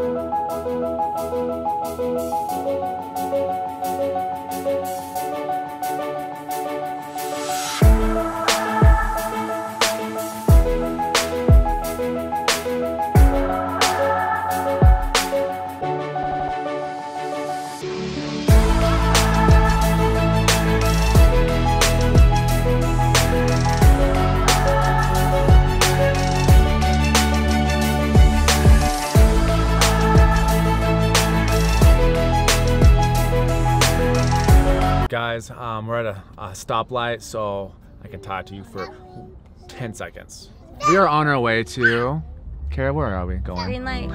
Thank you. Guys, um, we're at a, a stoplight, so I can talk to you for 10 seconds. We are on our way to, Cara, where are we going? Green light.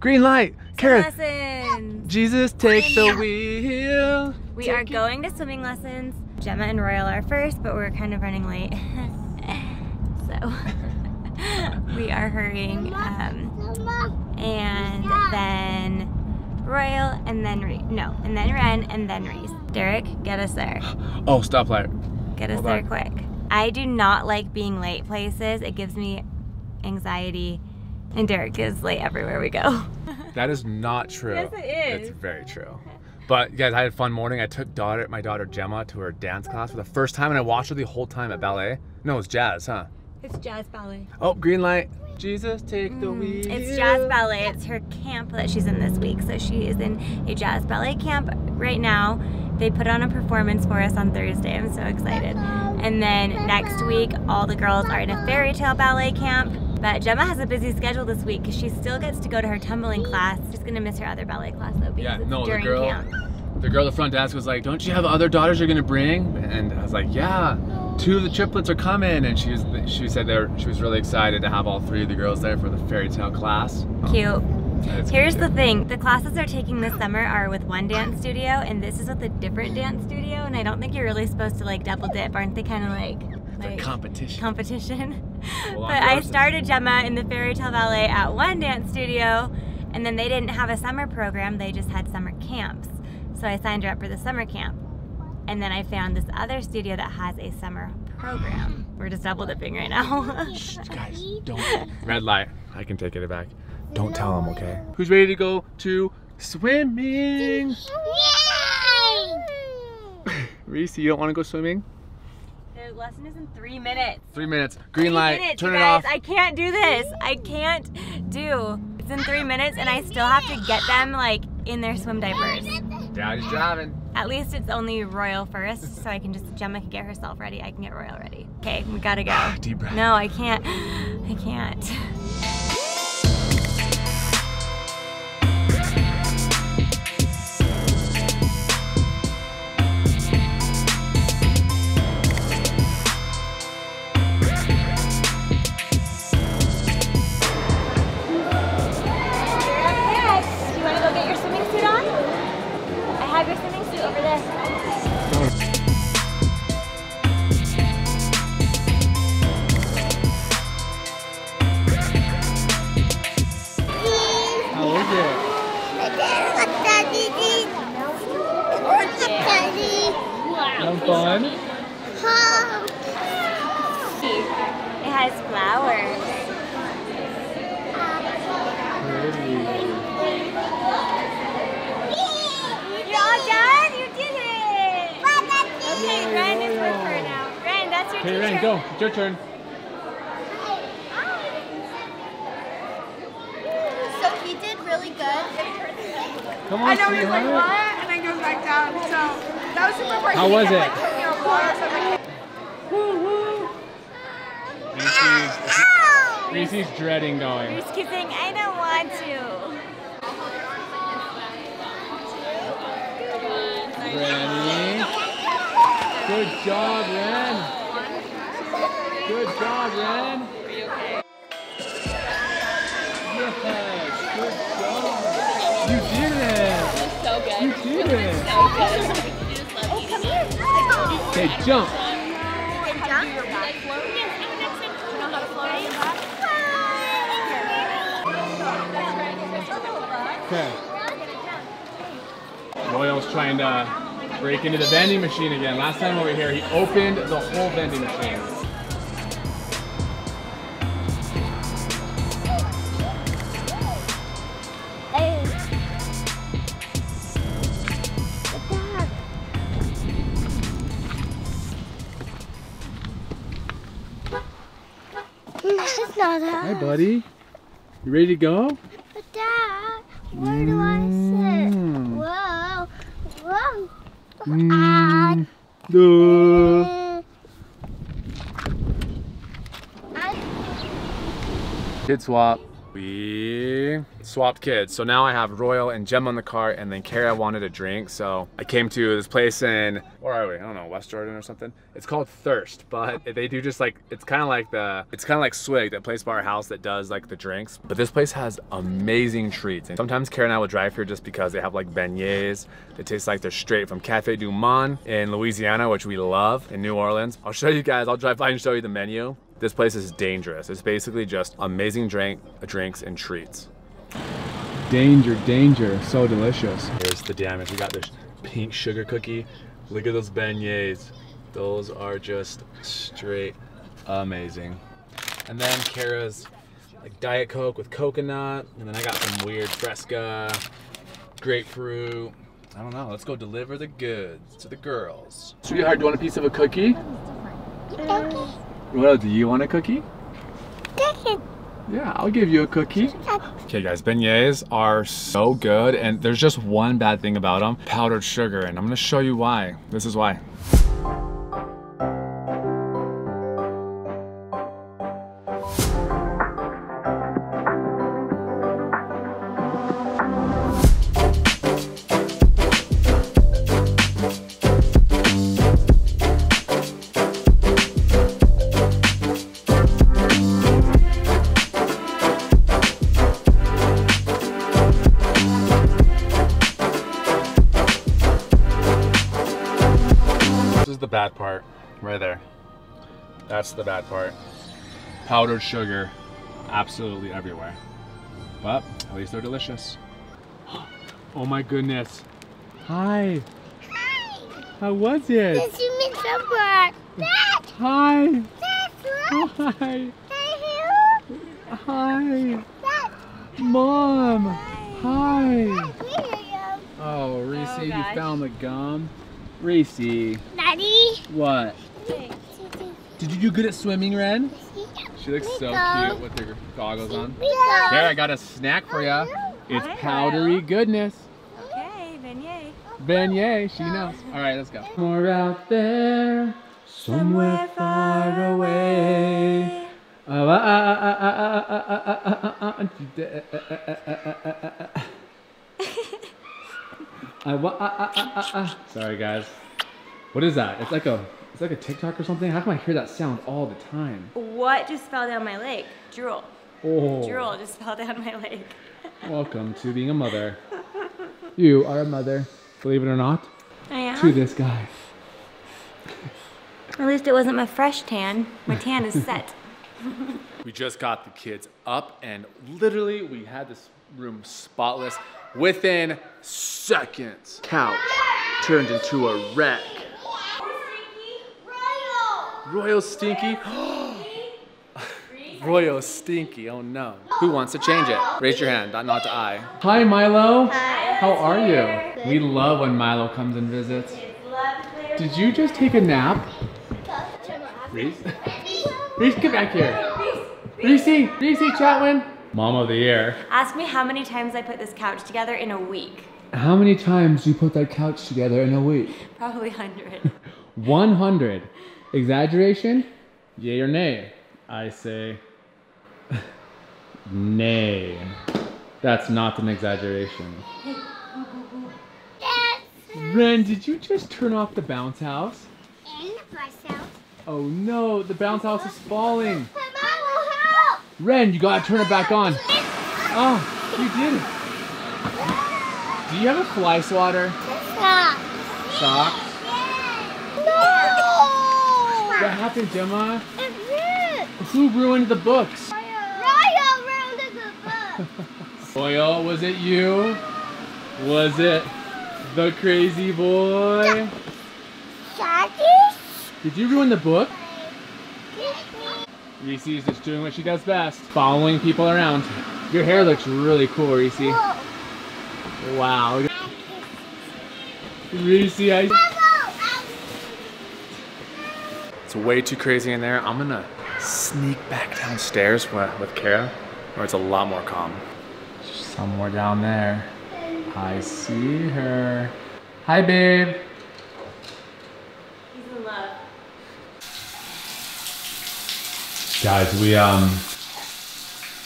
Green light! Cara, Lessons. Jesus, take the wheel. We are going to swimming lessons. Gemma and Royal are first, but we're kind of running late. so we are hurrying. Um, and then Royal, and then Re no, and then Wren, and then Reese. Darik, get us there. Oh, stoplight. Get us Hold there on. quick. I do not like being late places. It gives me anxiety. And Darik is late everywhere we go. That is not true. Yes, it is. It's very true. But guys, I had a fun morning. I took daughter, my daughter Gemma to her dance class for the first time, and I watched her the whole time at ballet. No, it's jazz, huh? It's jazz ballet. Oh, green light. Jesus, take the wheel. Mm, It's jazz ballet. It's her camp that she's in this week. So she is in a jazz ballet camp right now. They put on a performance for us on Thursday. I'm so excited. And then next week, all the girls are in a fairy tale ballet camp. But Gemma has a busy schedule this week because she still gets to go to her tumbling class. She's gonna miss her other ballet class though because Yeah, it's no, the girl- camp. The girl at the front desk was like, "Don't you have other daughters you're gonna bring?" And I was like, "Yeah, two of the triplets are coming." And she was, she said there, she was really excited to have all three of the girls there for the fairy tale class. Oh, Cute. Here's the thing. The classes they're taking this summer are with one dance studio and this is with a different dance studio and I don't think you're really supposed to like double dip. Aren't they kind of like like competition. competition? Well, but I'm I versus. started Gemma in the Fairy Tale Ballet at one dance studio and then they didn't have a summer program. They just had summer camps. So I signed her up for the summer camp. And then I found this other studio that has a summer program. We're just double dipping right now. Shh, guys, don't. Red light. I can take it back. Don't tell them, okay? Who's ready to go to swimming? Reese, you don't want to go swimming? The lesson is in three minutes. Three minutes. Green Three light. minutes, Turn it guys. off. I can't do this. I can't do. It's in three minutes, and I still have to get them like in their swim diapers. Daddy's driving. At least it's only Royal first, so I can just Gemma can get herself ready. I can get Royal ready. Okay, we gotta go. Ah, deep breath. No, I can't. I can't. Fun? It has flowers. You're all done? You did it! Okay, Wren is with her now. Wren, that's your Okay. Wren, go. It's your turn. So he did really good. Come on, I know he's like, what? And then goes back down. So how was it? Woo woo. Reese's, Reese's dreading going. Reese keeps saying, I don't want to. Renny. Good job, Wren. Good job, Wren. Are you okay? Yes, good job. You did it. It was so good. You did it. it so good. They jump. They jump? Okay. Royal's trying to break into the vending machine again. Last time over here, he opened the whole vending machine. Buddy. You ready to go? But Dad, where do I Mm. sit? Whoa. Whoa. Mm. Duh. Uh, I Kid swap. We swapped kids. So now I have Royal and Gem on the cart and then Cara wanted a drink. So I came to this place in, where are we? I don't know, West Jordan or something. It's called Thirst, but they do just like, it's kind of like the, it's kind of like Swig, that place by our house that does like the drinks. But this place has amazing treats. And sometimes Cara and I will drive here just because they have like beignets. They taste like they're straight from Cafe Du Monde in Louisiana, which we love in New Orleans. I'll show you guys, I'll drive by and show you the menu. This place is dangerous. It's basically just amazing drink, drinks and treats. Danger, danger, so delicious. Here's the damage. We got this pink sugar cookie. Look at those beignets. Those are just straight amazing. And then Cara's like Diet Coke with coconut. And then I got some weird Fresca, grapefruit. I don't know. Let's go deliver the goods to the girls. Sweetheart, do you want a piece of a cookie? Well, do you want a cookie? Yeah, I'll give you a cookie. Okay guys, beignets are so good and there's just one bad thing about them, powdered sugar, and I'm gonna show you why. This is why. Right there. That's the bad part. Powdered sugar, absolutely everywhere. But at least they're delicious. Oh my goodness. Hi. Hi. How was it? Did you meet the bird? Dad, Hi. that's right. Hi. Hi. Dad, Mom. Hi. here Oh, Reese, Oh, you found the gum. Reese, Daddy. what? Did you do good at swimming, Wren? She looks so cute with her goggles on. There, I got a snack for you. It's powdery goodness. Okay, beignet. Beignet, she knows. All right, let's go. More out there, somewhere far away. Sorry, guys. What is that? It's like a it's like a TikTok or something. How come I hear that sound all the time? What just fell down my leg? Drool. Oh. Drool just fell down my leg. Welcome to being a mother. You are a mother, believe it or not, I am. to this guy. At least it wasn't my fresh tan. My tan is set. We just got the kids up and literally we had this room spotless within seconds. Couch turned into a wreck. Royal Stinky. Royal Stinky, oh no. Who wants to change it? Raise your hand, not, not to I. Hi Milo. Hi. How are you? We love when Milo comes and visits. Did you just take a nap? Reese? Reese, get back here. Reese, Reese Chatwin. Mom of the year. Ask me how many times I put this couch together in a week. How many times do you put that couch together in a week? Probably 100. 100. Exaggeration? Yay or nay? I say nay. That's not an exaggeration. Wren, did you just turn off the bounce house? And myself. Oh no, the bounce house is falling. Mom will help. Wren, you gotta turn it back on. Oh, you did it. Do you have a fly swatter? Stop. Socks? What happened, Gemma? It ripped. Who ruined the books? Ryan ruined the book. Oil, was it you? Was it the crazy boy? Daddy? Did you ruin the book? Reese is just doing what she does best, following people around. Your hair looks really cool, Reese. Wow. Reese, I... It's way too crazy in there. I'm gonna sneak back downstairs with, with Kara, where it's a lot more calm. Somewhere down there. I see her. Hi, babe. He's in love. Guys, we, um,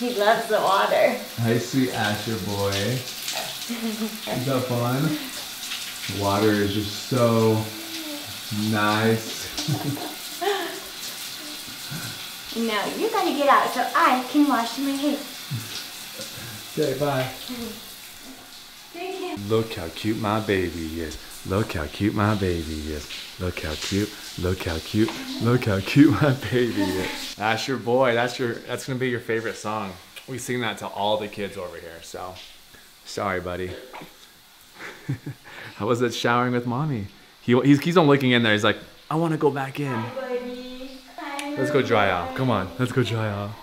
He loves the water. Hi, sweet Asher boy. Is that fun? Water is just so nice. Now you gotta get out so I can wash my hair. Okay, bye. Look how cute my baby is. Look how cute my baby is. Look how cute. Look how cute. Look how cute my baby is. That's your boy. That's your. That's gonna be your favorite song. We sing that to all the kids over here. So, sorry, buddy. How was it showering with mommy? He he's keeps on looking in there. He's like, I want to go back in. Let's go dry off. Come on, let's go dry off.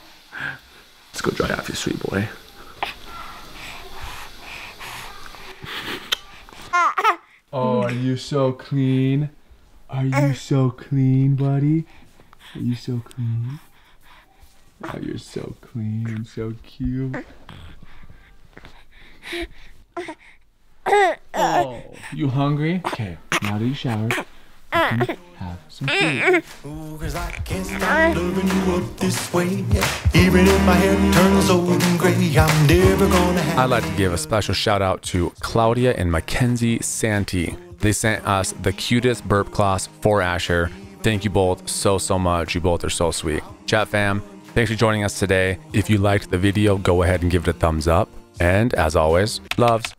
Let's go dry off, you sweet boy. Oh, are you so clean? Are you so clean, buddy? Are you so clean? Oh, you're so clean and so cute. Oh, you hungry? Okay, now that you showered, have some food. Ooh, cause I can't stop loving you up this way. Even if my hair turns old and gray, I'm never gonna have. I'd like to give a special shout out to Claudia and Mackenzie Santee. They sent us the cutest burp class for Asher. Thank you both so, so much. You both are so sweet. Chat fam, thanks for joining us today. If you liked the video, go ahead and give it a thumbs up. And as always, loves.